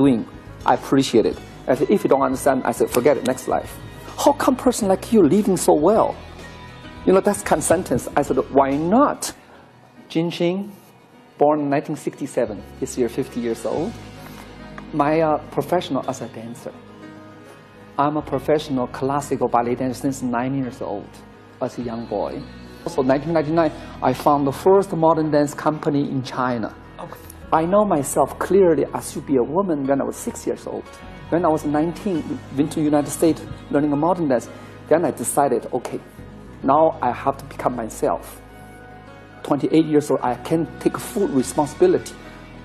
doing. I appreciate it. I said, if you don't understand, I said, forget it, next life. How come person like you living so well? You know, that's kind of sentence. I said, why not? Jin Xing, born in 1967, this year 50 years old. My uh, professional as a dancer. I'm a professional classical ballet dancer since nine years old as a young boy. Also, 1999, I found the first modern dance company in China. I know myself clearly as to be a woman when I was six years old. When I was 19, went to United States learning a modern dance. Then I decided, okay, now I have to become myself. 28 years old, I can take full responsibility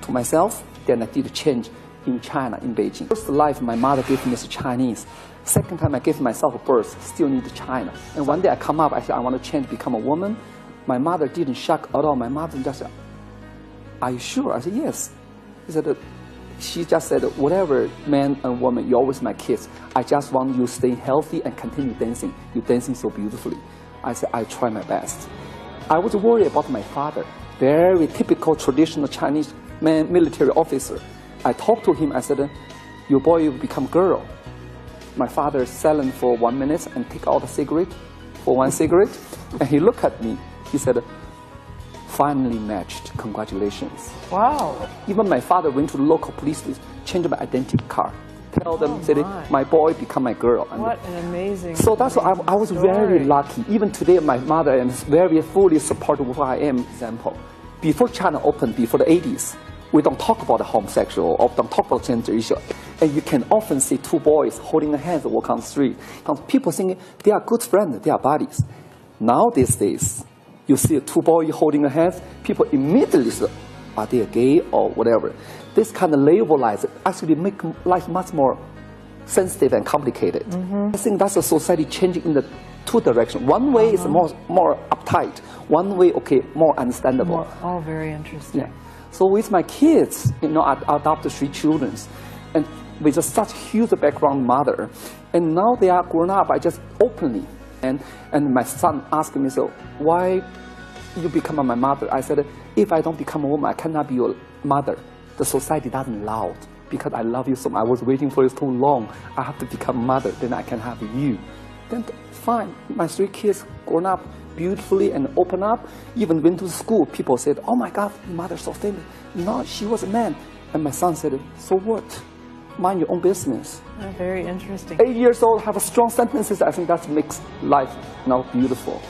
to myself. Then I did a change in China, in Beijing. First life, my mother gave me as Chinese. Second time I gave myself a birth, still need China. And one day I come up, I said, I want to change, become a woman. My mother didn't shock at all. My mother just said, are you sure? I said, yes. He said, she just said, whatever man and woman, you're always my kids. I just want you to stay healthy and continue dancing. You're dancing so beautifully. I said, I try my best. I was worried about my father, very typical traditional Chinese man, military officer. I talked to him, I said, your boy will become girl. My father silent for one minute and take out a cigarette for one cigarette. And he looked at me. He said, finally matched. Congratulations. Wow. Even my father went to the local police to change my identity card. Tell them, Oh, said, my. my boy become my girl. And What an amazing. so that's why I, I was very lucky. Even today, my mother is very fully supportive of who I am. Example, before China opened, before the 80s, we don't talk about the homosexual or don't talk about gender issue. And you can often see two boys holding hands walk on the street. And people thinking they are good friends, they are buddies. Now these days, you see two boys holding hands, people immediately say, are they gay or whatever? This kind of labelize actually make life much more sensitive and complicated. Mm-hmm. I think that's a society changing in the two directions. One way is uh-huh. more more uptight. One way, okay, more understandable. More, all very interesting. Yeah. So with my kids, you know, I, I adopted three children, and with a such huge background mother, and now they are grown up. I just openly, and and my son asked me, so why you become my mother? I said, if I don't become a woman, I cannot be your mother. The society doesn't allow it because I love you so much. I was waiting for you so long. I have to become mother, then I can have you. Then fine. My three kids grown up beautifully and open up. Even went to school. People said, "Oh my God, your mother's so famous." No, she was a man. And my son said, "So what? Mind your own business." Oh, very interesting. Eight years old, have a strong sentences. I think that makes life now beautiful.